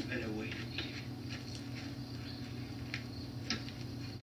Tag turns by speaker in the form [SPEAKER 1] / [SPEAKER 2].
[SPEAKER 1] you better wait.